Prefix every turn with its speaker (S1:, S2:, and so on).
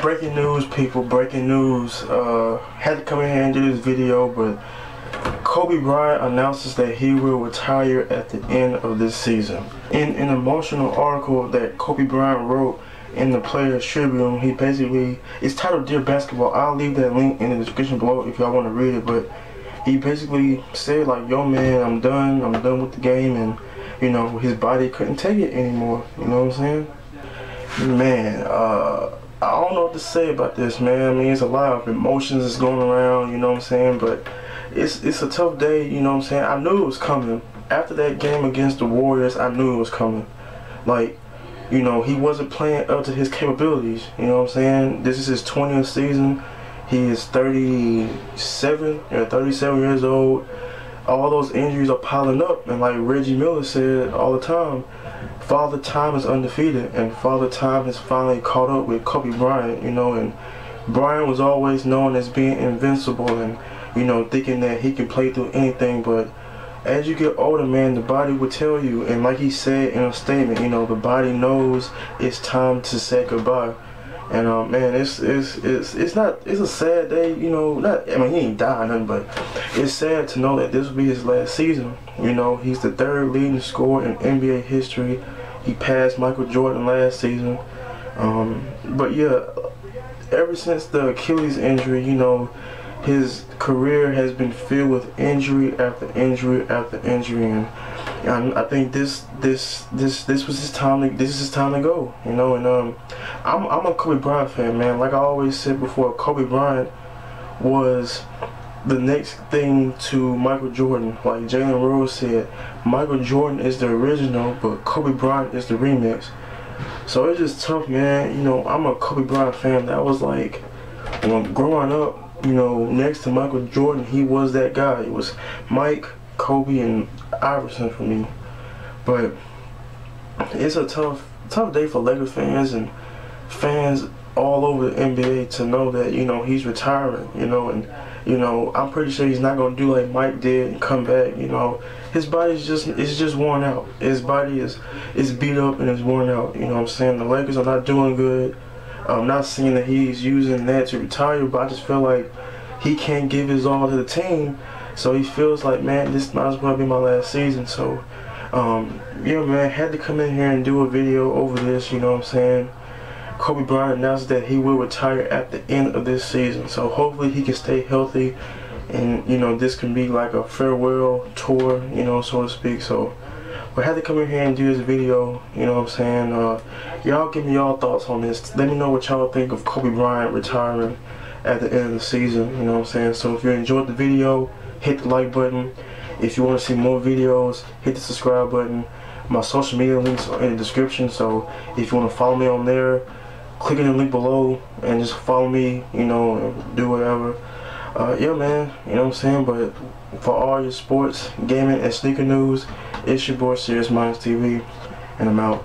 S1: breaking news, people, breaking news. Uh, had to come in here and do this video, but Kobe Bryant announces that he will retire at the end of this season. In an emotional article that Kobe Bryant wrote in the Players Tribune, he basically, it's titled Dear Basketball. I'll leave that link in the description below if y'all want to read it, but he basically said like, yo man, I'm done, I'm done with the game, and you know, his body couldn't take it anymore, you know what I'm saying? Man, uh, I don't know what to say about this, man. I mean, it's a lot of emotions that's going around, you know what I'm saying? But it's it's a tough day, you know what I'm saying? I knew it was coming. After that game against the Warriors, I knew it was coming. Like, you know, he wasn't playing up to his capabilities, you know what I'm saying? This is his 20th season. He is 37 or 37 years old. Oh, all those injuries are piling up, and like Reggie Miller said all the time, Father Time is undefeated, and Father Time has finally caught up with Kobe Bryant, you know, and Bryant was always known as being invincible and, you know, thinking that he could play through anything, but as you get older, man, the body will tell you, and like he said in a statement, you know, the body knows it's time to say goodbye. And uh, man, it's it's it's it's not it's a sad day, you know. Not I mean he ain't dying nothing, but it's sad to know that this will be his last season. You know, he's the third leading scorer in NBA history. He passed Michael Jordan last season. Um, but yeah, ever since the Achilles injury, you know, his career has been filled with injury after injury after injury, and, and I think this this this this was his time. To, this is his time to go, you know. And um, I'm I'm a Kobe Bryant fan, man. Like I always said before, Kobe Bryant was the next thing to Michael Jordan. Like Jalen Rose said, Michael Jordan is the original, but Kobe Bryant is the remix. So it's just tough, man. You know, I'm a Kobe Bryant fan. That was like, when growing up, you know, next to Michael Jordan, he was that guy. It was Mike, Kobe, and Iverson for me. But it's a tough, tough day for Lakers fans and fans all over the NBA to know that you know he's retiring. You know, and you know, I'm pretty sure he's not gonna do like Mike did and come back. You know, his body's just it's just worn out. His body is is beat up and it's worn out. You know what I'm saying? The Lakers are not doing good. I'm not saying that he's using that to retire, but I just feel like he can't give his all to the team. So he feels like, man, this might as well be my last season. So, um, yeah, man, had to come in here and do a video over this. You know what I'm saying? Kobe Bryant announced that he will retire at the end of this season. So hopefully he can stay healthy and you know this can be like a farewell tour, you know, so to speak. So we had to come in here and do this video, you know what I'm saying? Uh, y'all give me y'all thoughts on this. Let me know what y'all think of Kobe Bryant retiring at the end of the season, you know what I'm saying? So if you enjoyed the video, hit the like button. If you want to see more videos, hit the subscribe button. My social media links are in the description, so if you want to follow me on there, click on the link below and just follow me, you know, do whatever. Uh, yeah, man, you know what I'm saying? But for all your sports, gaming, and sneaker news, it's your boy Serious Minds TV, and I'm out.